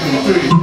two, three.